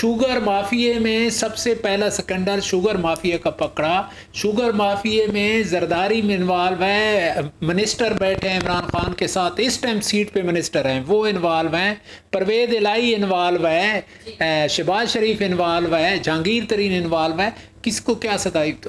Sugar माफिए में सबसे पहला सिकंडर शुगर माफिया का पकड़ा। शुगर माफिए में जरदारी में इन्वाल्व है मिनिस्टर बैठे हैं इमरान खान के साथ। इस टाइम सीट पे मिनिस्टर हैं वो इन्वाल्व हैं। परवेद इलाई इन्वॉल्व है शहबाज शरीफ इन्वाल्व है जहांगीर तरीन इन्वाल्व है। किसको क्या सदाई तो